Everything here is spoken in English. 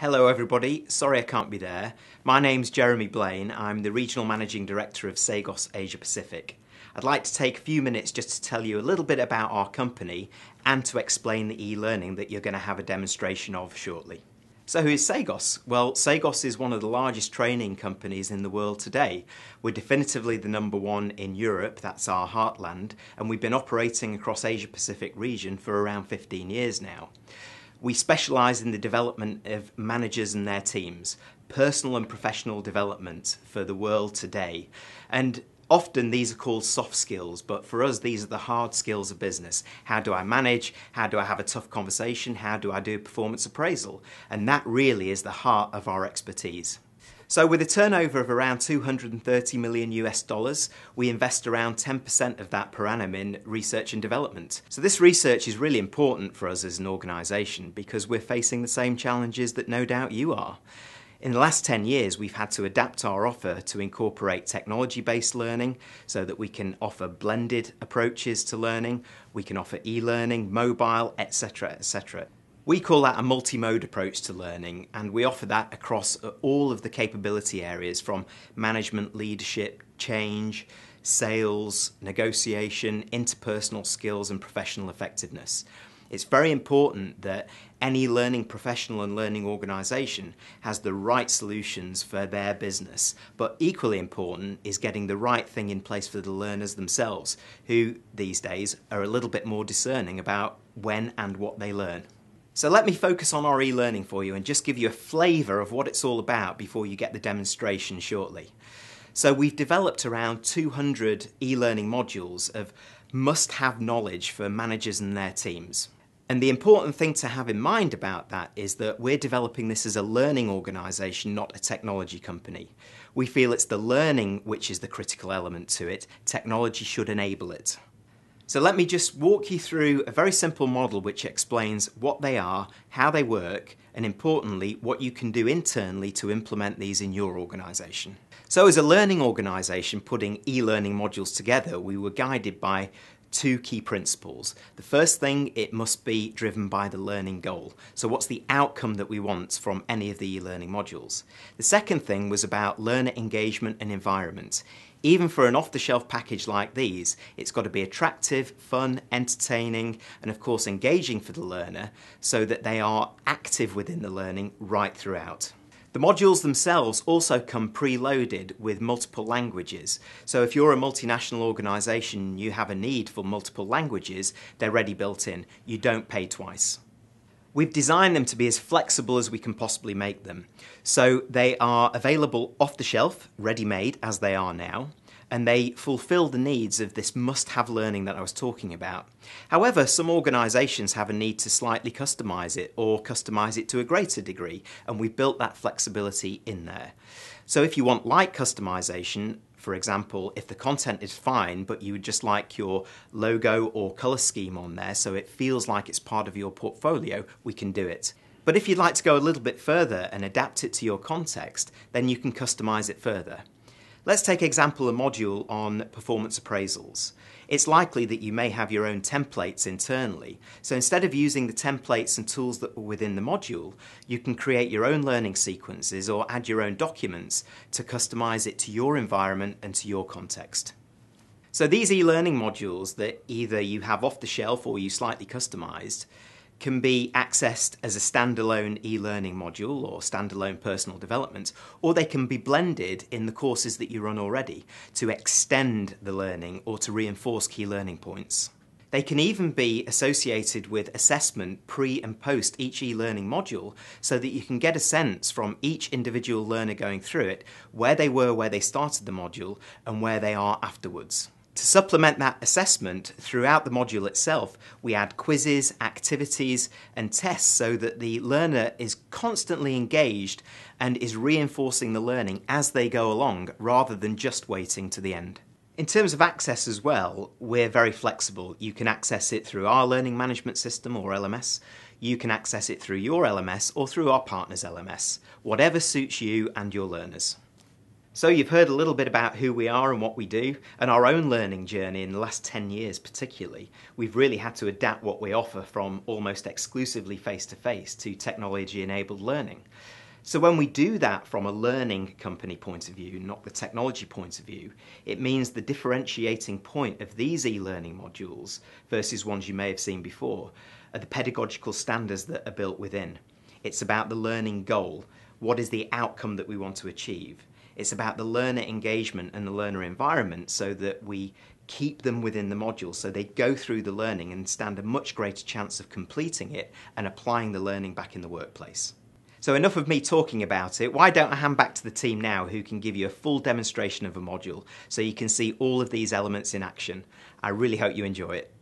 Hello, everybody. Sorry I can't be there. My name's Jeremy Blain. I'm the Regional Managing Director of Cegos Asia Pacific. I'd like to take a few minutes just to tell you a little bit about our company and to explain the e learning that you're going to have a demonstration of shortly. So, who is Cegos? Well, Cegos is one of the largest training companies in the world today. We're definitively the number one in Europe, that's our heartland, and we've been operating across Asia Pacific region for around 15 years now. We specialise in the development of managers and their teams, personal and professional development for the world today. And often these are called soft skills, but for us, these are the hard skills of business. How do I manage? How do I have a tough conversation? How do I do performance appraisal? And that really is the heart of our expertise. So, with a turnover of around 230 million US dollars, we invest around 10% of that per annum in research and development. So, this research is really important for us as an organisation because we're facing the same challenges that no doubt you are. In the last 10 years, we've had to adapt our offer to incorporate technology based learning so that we can offer blended approaches to learning, we can offer e learning, mobile, etc. etc. We call that a multi-mode approach to learning and we offer that across uh, all of the capability areas from management, leadership, change, sales, negotiation, interpersonal skills and professional effectiveness. It's very important that any learning professional and learning organisation has the right solutions for their business. But equally important is getting the right thing in place for the learners themselves, who these days are a little bit more discerning about when and what they learn. So let me focus on our e-learning for you and just give you a flavour of what it's all about before you get the demonstration shortly. So we've developed around 200 e-learning modules of must-have knowledge for managers and their teams. And the important thing to have in mind about that is that we're developing this as a learning organisation, not a technology company. We feel it's the learning which is the critical element to it. Technology should enable it. So let me just walk you through a very simple model which explains what they are, how they work, and importantly, what you can do internally to implement these in your organisation. So as a learning organisation putting e-learning modules together, we were guided by two key principles. The first thing, it must be driven by the learning goal. So what's the outcome that we want from any of the e-learning modules? The second thing was about learner engagement and environment. Even for an off-the-shelf package like these, it's got to be attractive, fun, entertaining, and of course engaging for the learner so that they are active within the learning right throughout. The modules themselves also come preloaded with multiple languages. So if you're a multinational organisation you have a need for multiple languages, they're ready built in. You don't pay twice. We've designed them to be as flexible as we can possibly make them. So they are available off the shelf, ready made as they are now and they fulfill the needs of this must have learning that I was talking about. However, some organisations have a need to slightly customise it or customise it to a greater degree, and we've built that flexibility in there. So if you want light customisation, for example, if the content is fine, but you would just like your logo or colour scheme on there so it feels like it's part of your portfolio, we can do it. But if you'd like to go a little bit further and adapt it to your context, then you can customise it further. Let's take example a module on performance appraisals. It's likely that you may have your own templates internally, so instead of using the templates and tools that were within the module, you can create your own learning sequences or add your own documents to customize it to your environment and to your context. So these e-learning modules that either you have off the shelf or you slightly customized can be accessed as a standalone e-learning module or standalone personal development, or they can be blended in the courses that you run already to extend the learning or to reinforce key learning points. They can even be associated with assessment pre and post each e-learning module so that you can get a sense from each individual learner going through it where they were where they started the module and where they are afterwards. To supplement that assessment throughout the module itself, we add quizzes, activities, and tests so that the learner is constantly engaged and is reinforcing the learning as they go along rather than just waiting to the end. In terms of access as well, we're very flexible. You can access it through our learning management system or LMS. You can access it through your LMS or through our partner's LMS, whatever suits you and your learners. So, you've heard a little bit about who we are and what we do, and our own learning journey in the last 10 years, particularly. We've really had to adapt what we offer from almost exclusively face to face to technology enabled learning. So, when we do that from a learning company point of view, not the technology point of view, it means the differentiating point of these e learning modules versus ones you may have seen before are the pedagogical standards that are built within. It's about the learning goal. What is the outcome that we want to achieve? It's about the learner engagement and the learner environment so that we keep them within the module so they go through the learning and stand a much greater chance of completing it and applying the learning back in the workplace. So enough of me talking about it. Why don't I hand back to the team now who can give you a full demonstration of a module so you can see all of these elements in action. I really hope you enjoy it.